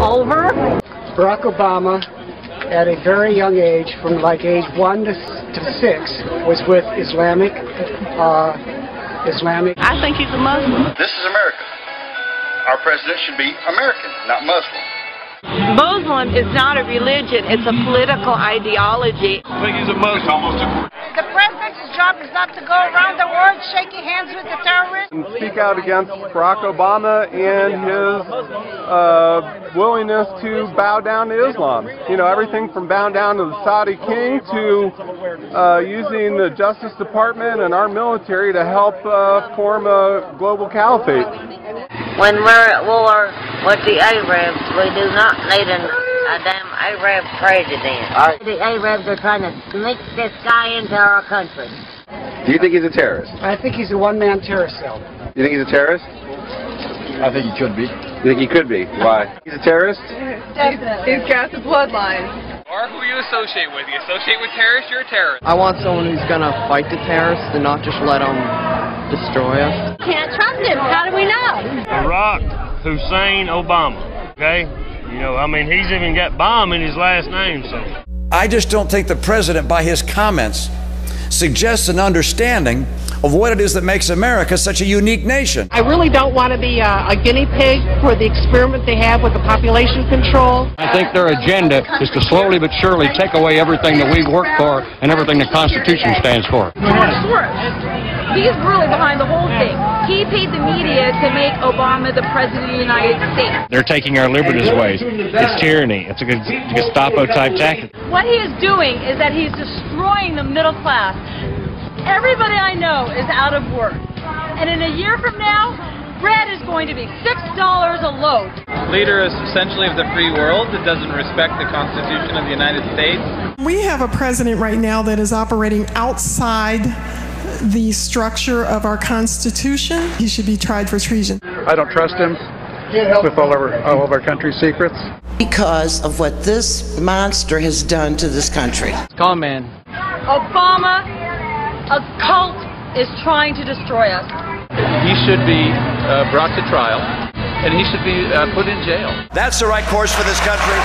Over. Barack Obama, at a very young age, from like age one to, to six, was with Islamic, uh, Islamic. I think he's a Muslim. This is America. Our president should be American, not Muslim. Muslim is not a religion, it's a political ideology. I think he's a Muslim. The president's job is not to go around the world shaking hands with the terrorists. and speak out against Barack Obama and his uh, willingness to bow down to Islam. You know, everything from bowing down to the Saudi king to uh, using the Justice Department and our military to help uh, form a global caliphate. When we're at war with the Arabs, we do not need an, a damn Arab president. The Arabs are trying to sneak this guy into our country. Do you think he's a terrorist? I think he's a one-man terrorist cell. You think he's a terrorist? I think he could be. You think he could be? Why? He's a terrorist? He's got the bloodline. Or who you associate with. You associate with terrorists, you're a terrorist. I want someone who's gonna fight the terrorists and not just let them destroy us. Can't trust him. How do we know? Barack Hussein Obama. Okay? You know, I mean, he's even got bomb in his last name, so. I just don't think the president, by his comments, suggests an understanding of what it is that makes America such a unique nation. I really don't want to be a, a guinea pig for the experiment they have with the population control. I think their agenda is to slowly but surely take away everything that we've worked for and everything the Constitution stands for. He's really behind the whole thing. He paid the media to make Obama the president of the United States. They're taking our liberties away. It's tyranny. It's a Gestapo type tactic. What he is doing is that he's destroying the middle class. Everybody I know is out of work. And in a year from now, bread is going to be $6 a loaf. Leader is essentially of the free world that doesn't respect the Constitution of the United States. We have a president right now that is operating outside the structure of our Constitution. He should be tried for treason. I don't trust him with all of our, all of our country's secrets. Because of what this monster has done to this country. Con man. Obama, a cult, is trying to destroy us. He should be uh, brought to trial, and he should be uh, put in jail. That's the right course for this country.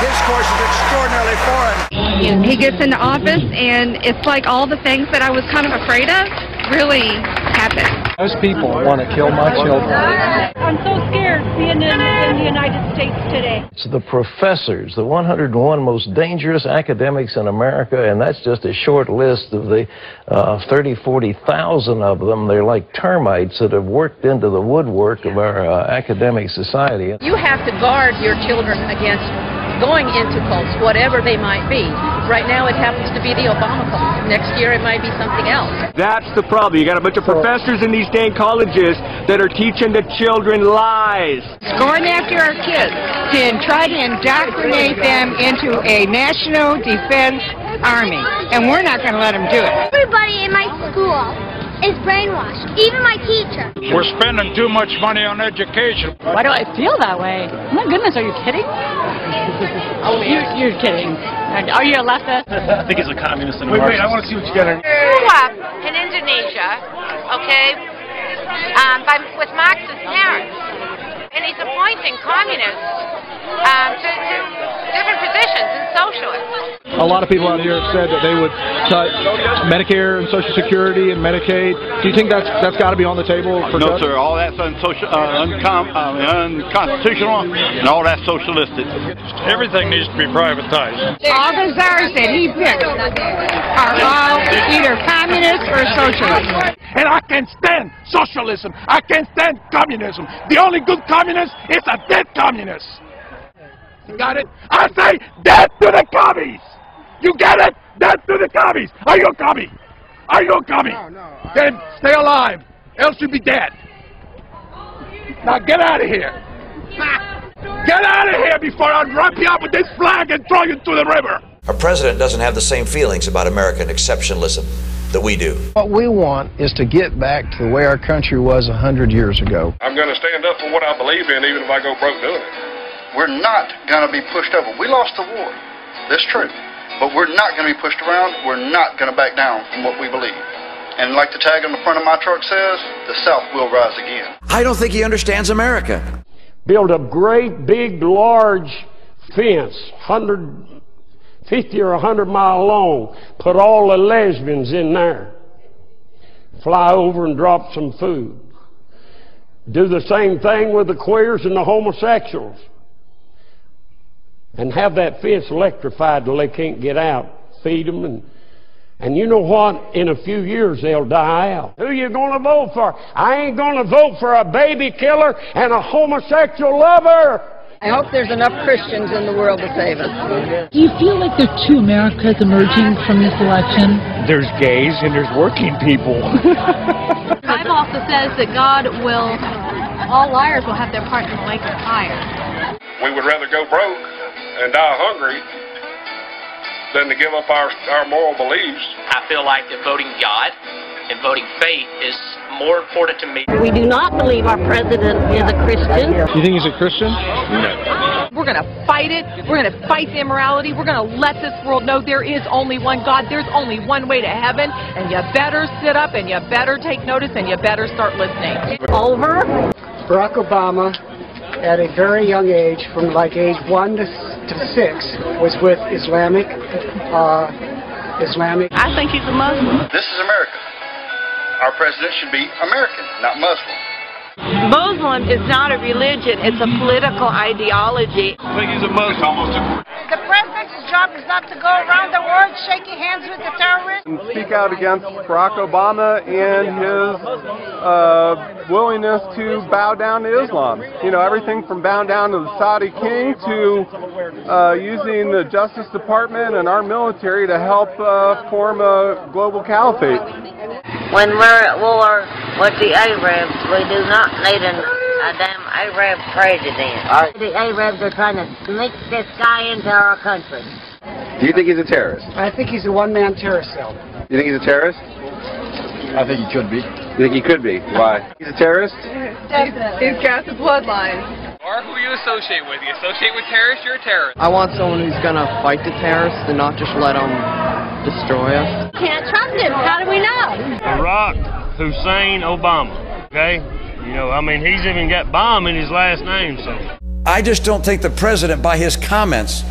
His course is extraordinarily foreign. He gets into office, and it's like all the things that I was kind of afraid of really happen. Most people want to kill my children. I'm so scared being in, in the United States today. It's the professors, the 101 most dangerous academics in America, and that's just a short list of the uh, 30, 40,000 of them. They're like termites that have worked into the woodwork of our uh, academic society. You have to guard your children against going into cults, whatever they might be. Right now, it happens to be the Obama call. Next year, it might be something else. That's the problem. You got a bunch of professors in these dang colleges that are teaching the children lies. Going after our kids to try to indoctrinate them into a national defense army, and we're not going to let them do it. Everybody in my school is brainwashed, even my teacher. We're spending too much money on education. Why do I feel that way? My goodness, are you kidding? oh, you're, you're kidding. Are you a leftist? I think he's a communist and a Wait, wait, I want to see what you got in. grew up in Indonesia, okay, um, by, with Marxist parents. And he's appointing communists um, to, to different positions in socialists. A lot of people out here have said that they would cut Medicare and Social Security and Medicaid. Do you think that's that's got to be on the table for No, Doug? sir. All that's unsocial, uh, uncom, uh, unconstitutional, and all that's socialistic. Everything needs to be privatized. All the czars that he picked are all either communists or socialists. And I can stand socialism. I can stand communism. The only good communist is a dead communist. You got it? I say death to the commies. You get it? Death to the commies. Are you a commie? Are you a commie? No, no. Then stay alive, else you'll be dead. Now get out of here. Get out of here before I wrap you up with this flag and throw you into the river. Our president doesn't have the same feelings about American exceptionalism that we do. What we want is to get back to the way our country was a hundred years ago. I'm going to stand up for what I believe in, even if I go broke doing it. We're not going to be pushed over. We lost the war. That's true. But we're not going to be pushed around. We're not going to back down from what we believe. And like the tag on the front of my truck says, the South will rise again. I don't think he understands America. build a great, big, large fence, 150 or 100 mile long, put all the lesbians in there, fly over and drop some food. Do the same thing with the queers and the homosexuals. And have that fence electrified till they can't get out. Feed them and and you know what? In a few years, they'll die out. Who you going to vote for? I ain't going to vote for a baby killer and a homosexual lover. I hope there's enough Christians in the world to save us. Do you feel like there are two Americas emerging from this election? There's gays and there's working people. the Bible also says that God will, all liars will have their part in the lake of fire. We would rather go broke and die hungry than to give up our, our moral beliefs. I feel like that voting God and voting faith is more important to me. We do not believe our president is a Christian. You think he's a Christian? No. We're going to fight it. We're going to fight the immorality. We're going to let this world know there is only one God. There's only one way to heaven. And you better sit up and you better take notice and you better start listening. Over. Barack Obama, at a very young age, from like age one to, to six, was with Islamic. Uh, Islamic. I think he's a Muslim. This is America. Our president should be American, not Muslim. Muslim is not a religion, it's a political ideology. I think he's a Muslim. The president's job is not to go around the world shaking hands with the terrorists. And speak out against Barack Obama and his uh, willingness to bow down to Islam. You know, everything from bowing down to the Saudi king to uh, using the Justice Department and our military to help uh, form a global caliphate. When we're at war with the Arabs, we do not need an, a damn Arab president. The Arabs are trying to sneak this guy into our country. Do you think he's a terrorist? I think he's a one-man terrorist cell. You think he's a terrorist? I think he could be. You think he could be? Why? He's a terrorist? He's, he's got the bloodline. Or who you associate with. You associate with terrorists, you're a terrorist. I want someone who's gonna fight the terrorists and not just let them destroy us. Can't trust him. How do we know? Barack Hussein Obama. Okay? You know, I mean, he's even got bomb in his last name, so. I just don't think the president, by his comments,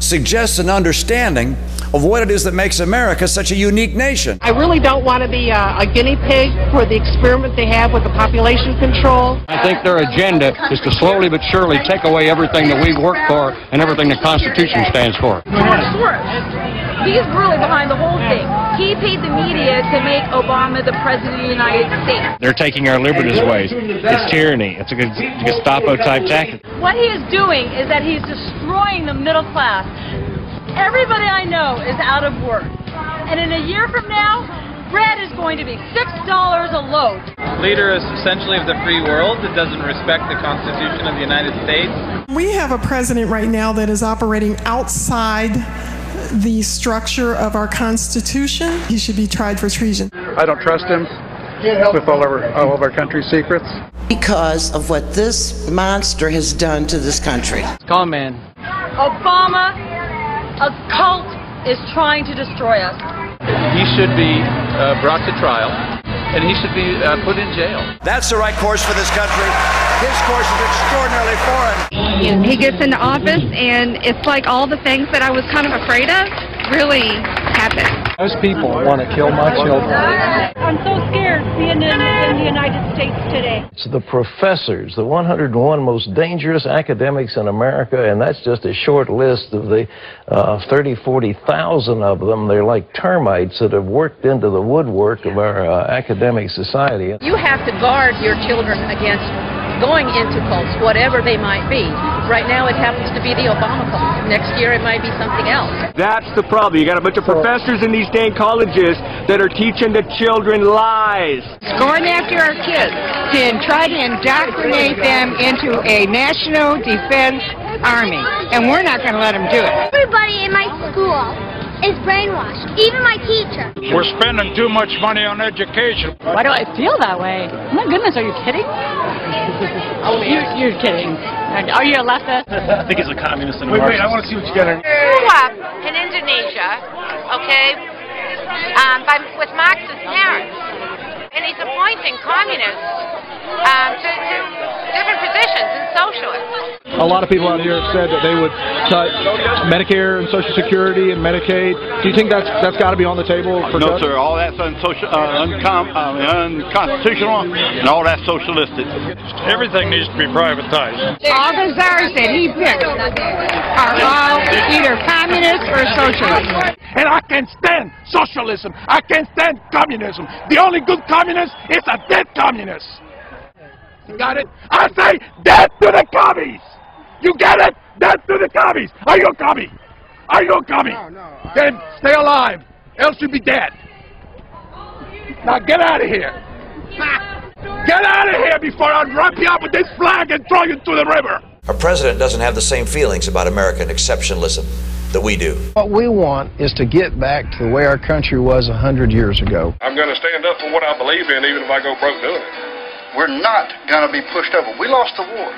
suggests an understanding of what it is that makes America such a unique nation. I really don't want to be a, a guinea pig for the experiment they have with the population control. I think their agenda is to slowly but surely take away everything that we've worked for and everything the Constitution stands for. He's really behind the whole thing. He paid the media to make Obama the president of the United States. They're taking our liberties away. It's tyranny. It's a Gestapo type tactic. What he is doing is that he's destroying the middle class. Everybody I know is out of work. And in a year from now, bread is going to be $6 a loaf. Leader is essentially of the free world that doesn't respect the Constitution of the United States. We have a president right now that is operating outside the structure of our Constitution. He should be tried for treason. I don't trust him with all of our, all of our country's secrets. Because of what this monster has done to this country. Calm man. Obama, a cult is trying to destroy us. He should be uh, brought to trial and he should be uh, put in jail. That's the right course for this country. His course is extraordinarily foreign. He gets into office, and it's like all the things that I was kind of afraid of really happen. Those people want to kill my children. I'm so scared being in, in the United States today. It's the professors, the 101 most dangerous academics in America, and that's just a short list of the uh, 30, 40,000 of them. They're like termites that have worked into the woodwork of our uh, academic society. You have to guard your children against going into cults, whatever they might be. Right now, it happens to be the Obama call. Next year, it might be something else. That's the problem. You got a bunch of professors in these dang colleges that are teaching the children lies. Going after our kids to try to indoctrinate them into a national defense army. And we're not going to let them do it. Everybody in my school is brainwashed, even my teacher. We're spending too much money on education. Why do I feel that way? My goodness, are you kidding? oh, you're, you're kidding. Are you a leftist? I think he's a communist and a Wait, wait, I want to see what you got in. grew up in Indonesia, okay, um, by, with Marxist parents. and he's appointing communists um, to, to different positions in socialists. A lot of people out here have said that they would cut Medicare and Social Security and Medicaid. Do you think that's that's got to be on the table for No, cuts? sir. All that's unsocial, uh, uncom, uh, unconstitutional, and all that's socialistic. Everything needs to be privatized. All the czars that he picked are all either communists or socialists. And I can't stand socialism. I can't stand communism. The only good communist is a dead communist. You got it? I say death to the commies. You get it? Death to the commies. Are you a commie? Are you a commie? No, no. Then stay alive, else you'll be dead. Now get out of here. Get out of here before I wrap you up with this flag and throw you into the river. Our president doesn't have the same feelings about American exceptionalism that we do. What we want is to get back to the way our country was a hundred years ago. I'm going to stand up for what I believe in, even if I go broke doing it. We're not going to be pushed over. We lost the war.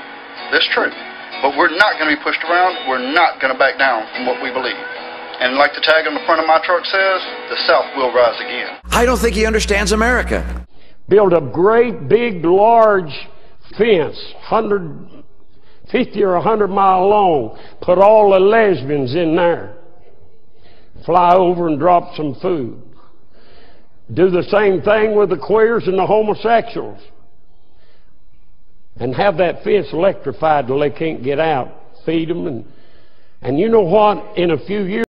That's true. But we're not going to be pushed around. We're not going to back down from what we believe. And like the tag on the front of my truck says, the South will rise again. I don't think he understands America. Build a great, big, large fence, 150 or 100 mile long. Put all the lesbians in there. Fly over and drop some food. Do the same thing with the queers and the homosexuals. And have that fence electrified till they can't get out. Feed them and, and you know what? In a few years,